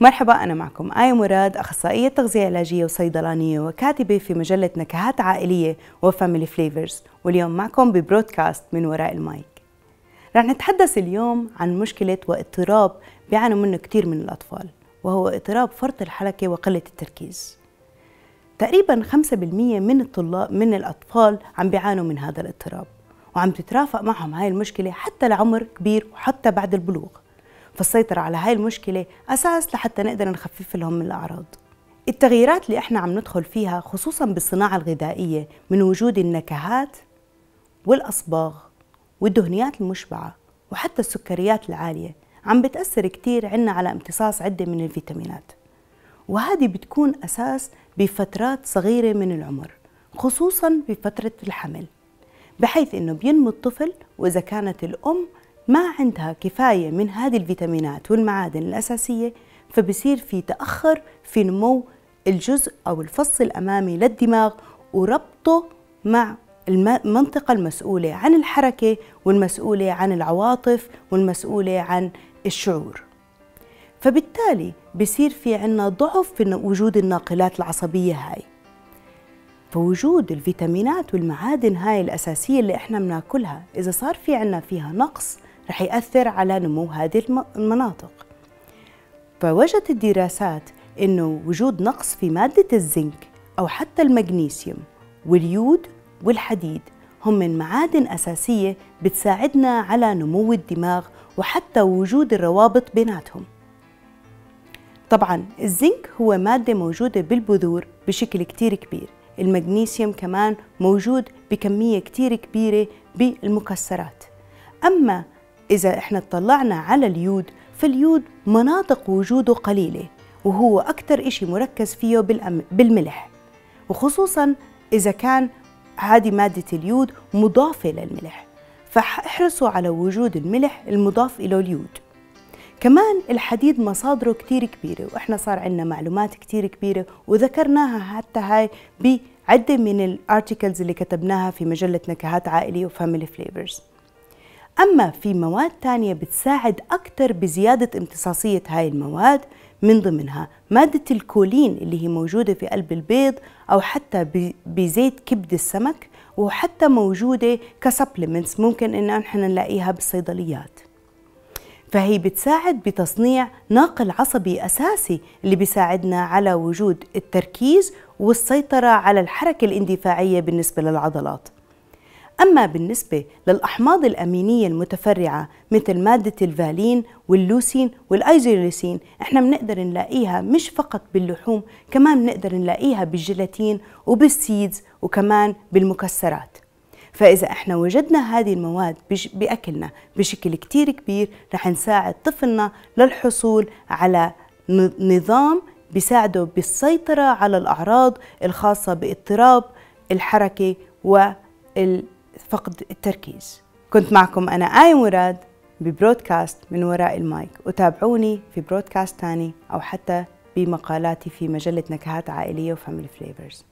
مرحبا أنا معكم آية مراد أخصائية تغذية علاجية وصيدلانية وكاتبة في مجلة نكهات عائلية و Family Flavors. واليوم معكم ببرودكاست من وراء المايك. رح نتحدث اليوم عن مشكلة واضطراب بيعانوا منه كثير من الأطفال وهو اضطراب فرط الحركة وقلة التركيز. تقريبا 5% من الطلاب من الأطفال عم بيعانوا من هذا الاضطراب وعم تترافق معهم هاي المشكلة حتى لعمر كبير وحتى بعد البلوغ. فالسيطرة على هاي المشكلة أساس لحتى نقدر نخفف لهم من الأعراض. التغييرات اللي إحنا عم ندخل فيها خصوصا بالصناعة الغذائية من وجود النكهات والأصباغ والدهنيات المشبعة وحتى السكريات العالية عم بتأثر كتير عنا على امتصاص عدة من الفيتامينات. وهذه بتكون أساس بفترات صغيرة من العمر خصوصا بفترة الحمل بحيث أنه بينمو الطفل وإذا كانت الأم ما عندها كفاية من هذه الفيتامينات والمعادن الأساسية فبصير في تأخر في نمو الجزء أو الفص الأمامي للدماغ وربطه مع المنطقة المسؤولة عن الحركة والمسؤولة عن العواطف والمسؤولة عن الشعور. فبالتالي بصير في عنا ضعف في وجود الناقلات العصبية هاي. فوجود الفيتامينات والمعادن هاي الأساسية اللي إحنا بناكلها إذا صار في عنا فيها نقص رح يأثر على نمو هذه المناطق. فوجدت الدراسات أنه وجود نقص في مادة الزنك أو حتى المغنيسيوم واليود والحديد هم من معادن أساسية بتساعدنا على نمو الدماغ وحتى وجود الروابط بيناتهم. طبعا الزنك هو مادة موجودة بالبذور بشكل كتير كبير. المغنيسيوم كمان موجود بكمية كتير كبيرة بالمكسرات. أما إذا إحنا اطلعنا على اليود فاليود مناطق وجوده قليلة وهو أكثر إشي مركز فيه بالملح. وخصوصا إذا كان هذه مادة اليود مضافة للملح فاحرصوا على وجود الملح المضاف إلى اليود. كمان الحديد مصادره كتير كبيرة وإحنا صار عندنا معلومات كتير كبيرة وذكرناها حتى هاي بعدة من ال articles اللي كتبناها في مجلة نكهات عائلية و Family Flavors أما في مواد تانية بتساعد أكثر بزيادة امتصاصية هاي المواد من ضمنها مادة الكولين اللي هي موجودة في قلب البيض أو حتى بزيت كبد السمك وحتى موجودة ك supplements ممكن إن إحنا نلاقيها بالصيدليات. فهي بتساعد بتصنيع ناقل عصبي أساسي اللي بيساعدنا على وجود التركيز والسيطرة على الحركة الاندفاعية بالنسبة للعضلات. أما بالنسبة للأحماض الأمينية المتفرعة مثل مادة الفالين واللوسين والأيزوليسين إحنا بنقدر نلاقيها مش فقط باللحوم كمان بنقدر نلاقيها بالجيلاتين وبالسيدز وكمان بالمكسرات. فإذا إحنا وجدنا هذه المواد بأكلنا بشكل كتير كبير رح نساعد طفلنا للحصول على نظام بيساعده بالسيطرة على الأعراض الخاصة باضطراب الحركة فقد التركيز. كنت معكم أنا آية مراد ببرودكاست من وراء المايك. وتابعوني في برودكاست تاني أو حتى بمقالاتي في مجلة نكهات عائلية و Family Flavors.